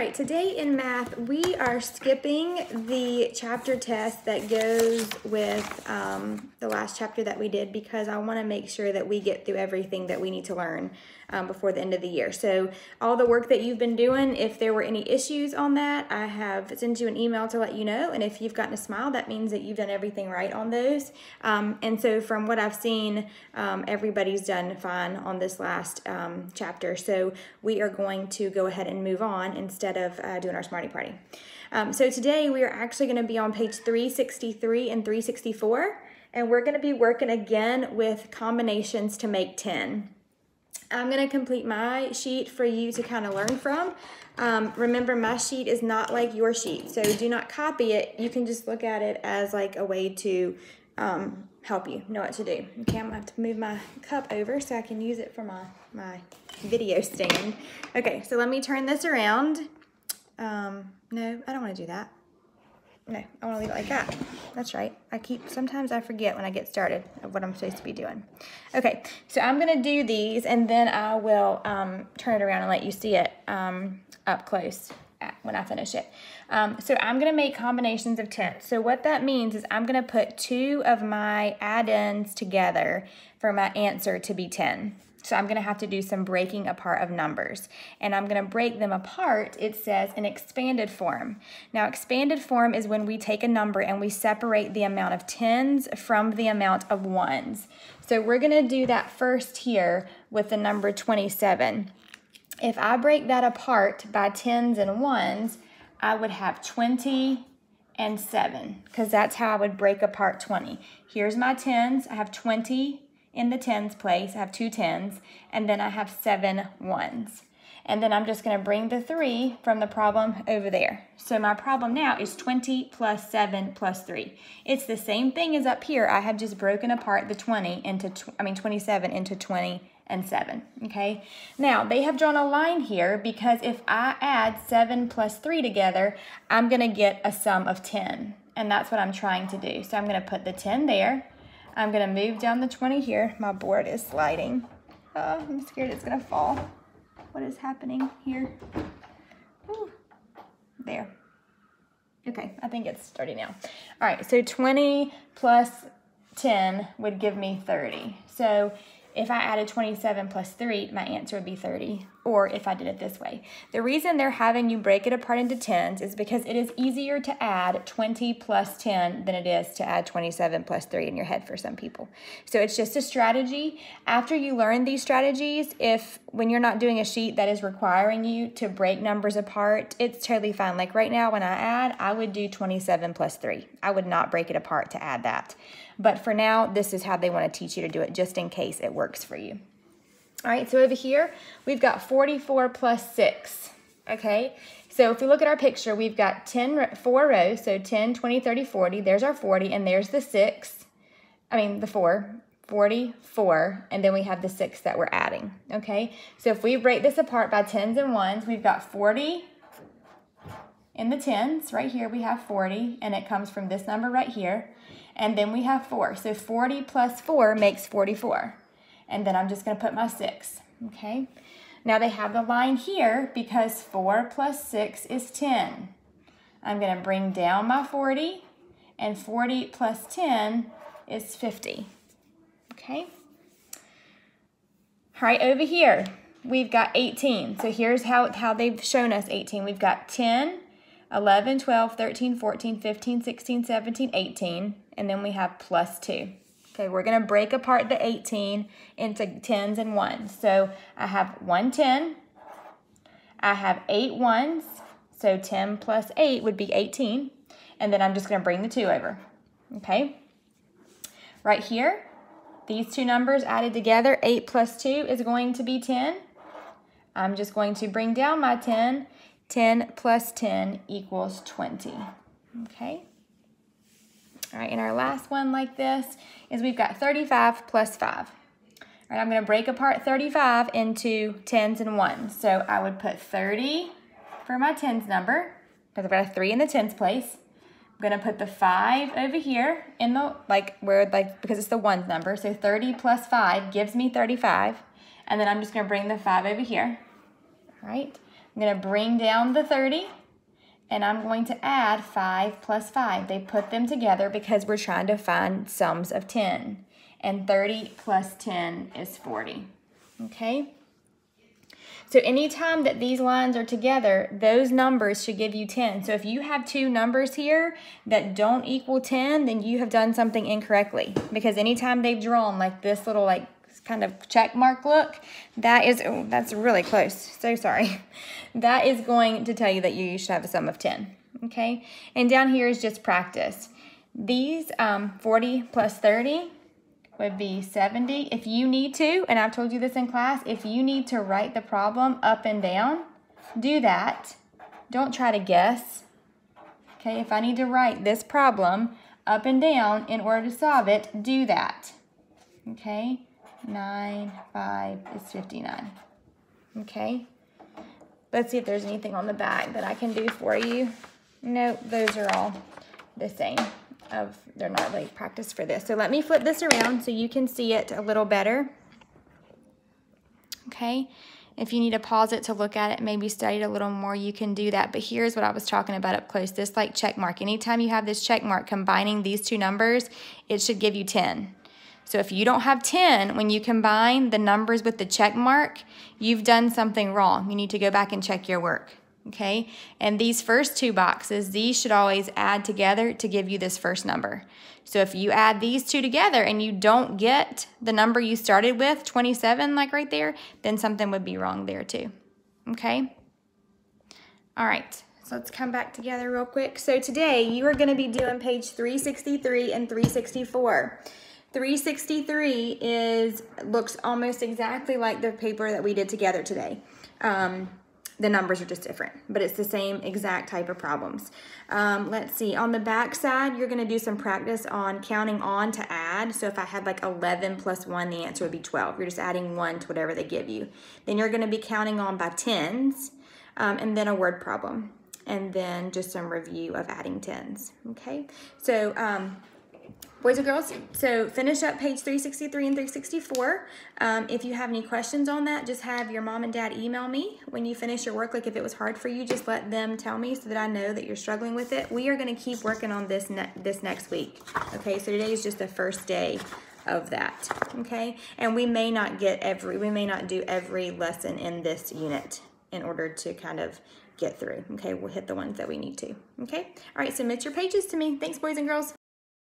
right, today in math, we are skipping the chapter test that goes with um, the last chapter that we did because I want to make sure that we get through everything that we need to learn um, before the end of the year. So all the work that you've been doing, if there were any issues on that, I have sent you an email to let you know. And if you've gotten a smile, that means that you've done everything right on those. Um, and so from what I've seen, um, everybody's done fine on this last um, chapter. So we are going to go ahead and move on instead of uh, doing our Smarty Party. Um, so today we are actually going to be on page 363 and 364 and we're going to be working again with combinations to make 10. I'm going to complete my sheet for you to kind of learn from. Um, remember, my sheet is not like your sheet, so do not copy it. You can just look at it as like a way to um, help you know what to do. Okay, I'm to have to move my cup over so I can use it for my, my video stand. Okay, so let me turn this around. Um, no, I don't want to do that. No, I want to leave it like that. That's right. I keep, sometimes I forget when I get started of what I'm supposed to be doing. Okay, so I'm going to do these and then I will um, turn it around and let you see it um, up close when I finish it. Um, so I'm going to make combinations of 10. So what that means is I'm going to put two of my add-ins together for my answer to be 10. So I'm going to have to do some breaking apart of numbers. And I'm going to break them apart, it says, in expanded form. Now, expanded form is when we take a number and we separate the amount of tens from the amount of ones. So we're going to do that first here with the number 27. If I break that apart by tens and ones, I would have 20 and 7, because that's how I would break apart 20. Here's my tens. I have 20 in the tens place. I have two tens, and then I have seven ones. And then I'm just going to bring the 3 from the problem over there. So my problem now is 20 plus 7 plus 3. It's the same thing as up here. I have just broken apart the 20 into, I mean 27 into 20 and 7, okay? Now, they have drawn a line here because if I add 7 plus 3 together, I'm going to get a sum of 10. And that's what I'm trying to do. So I'm going to put the 10 there. I'm to move down the 20 here. My board is sliding. Oh, I'm scared it's to fall. What is happening here? Ooh. There. Okay, I think it's starting now. All right, so 20 plus 10 would give me 30. So if I added 27 plus 3, my answer would be 30, or if I did it this way. The reason they're having you break it apart into tens is because it is easier to add 20 plus 10 than it is to add 27 plus 3 in your head for some people. So it's just a strategy. After you learn these strategies, if when you're not doing a sheet that is requiring you to break numbers apart, it's totally fine. Like right now when I add, I would do 27 plus 3. I would not break it apart to add that. But for now, this is how they want to teach you to do it, just in case it works for you. All right, so over here, we've got 44 plus 6, okay? So if we look at our picture, we've got 10, four rows, so 10, 20, 30, 40. There's our 40, and there's the 6, I mean the 4, 44, and then we have the 6 that we're adding, okay? So if we break this apart by tens and ones, we've got 40 in the tens. Right here we have 40, and it comes from this number right here and then we have 4. So 40 plus 4 makes 44. And then I'm just going to put my 6, okay? Now they have the line here because 4 plus 6 is 10. I'm going to bring down my 40, and 40 plus 10 is 50, okay? All right, over here, we've got 18. So here's how, how they've shown us 18. We've got 10, 11, 12, 13, 14, 15, 16, 17, 18 and then we have plus 2. Okay, we're going to break apart the 18 into tens and ones. So I have one 10. I have eight ones. So 10 plus 8 would be 18. And then I'm just going to bring the 2 over. Okay? Right here, these two numbers added together, 8 plus 2 is going to be 10. I'm just going to bring down my 10. 10 plus 10 equals 20. Okay? All right, and our last one like this is we've got 35 plus 5. All right, I'm going to break apart 35 into tens and ones. So I would put 30 for my tens number, because I've got a 3 in the tens place. I'm going to put the 5 over here in the, like, where, like, because it's the ones number. So 30 plus 5 gives me 35. And then I'm just going to bring the 5 over here. All right. I'm going to bring down the 30 and I'm going to add 5 plus 5. They put them together because we're trying to find sums of 10. And 30 plus 10 is 40. Okay? So anytime that these lines are together, those numbers should give you 10. So if you have two numbers here that don't equal 10, then you have done something incorrectly. Because anytime they've drawn like this little like kind of check mark look, that is, oh, that's really close. So sorry. That is going to tell you that you should have a sum of 10. Okay. And down here is just practice. These um, 40 plus 30 would be 70. If you need to, and I've told you this in class, if you need to write the problem up and down, do that. Don't try to guess. Okay, if I need to write this problem up and down in order to solve it, do that. Okay, 9, 5 is 59. Okay, let's see if there's anything on the back that I can do for you. Nope, those are all the same of they're not like practice for this. So let me flip this around so you can see it a little better. Okay. If you need to pause it to look at it, maybe study it a little more, you can do that. But here's what I was talking about up close, this like check mark. Anytime you have this check mark combining these two numbers, it should give you 10. So if you don't have 10, when you combine the numbers with the check mark, you've done something wrong. You need to go back and check your work okay? And these first two boxes, these should always add together to give you this first number. So if you add these two together and you don't get the number you started with, 27, like right there, then something would be wrong there too, okay? All right, so let's come back together real quick. So today you are gonna be doing page 363 and 364. 363 is looks almost exactly like the paper that we did together today. Um, the numbers are just different, but it's the same exact type of problems. Um, let's see, on the back side, you're gonna do some practice on counting on to add. So if I had like 11 plus one, the answer would be 12. You're just adding one to whatever they give you. Then you're gonna be counting on by tens, um, and then a word problem. And then just some review of adding tens, okay? So um, Boys and girls, so finish up page 363 and 364. Um, if you have any questions on that, just have your mom and dad email me when you finish your work. Like if it was hard for you, just let them tell me so that I know that you're struggling with it. We are going to keep working on this, ne this next week. Okay, so today is just the first day of that. Okay, and we may not get every, we may not do every lesson in this unit in order to kind of get through. Okay, we'll hit the ones that we need to. Okay, all right, submit your pages to me. Thanks, boys and girls.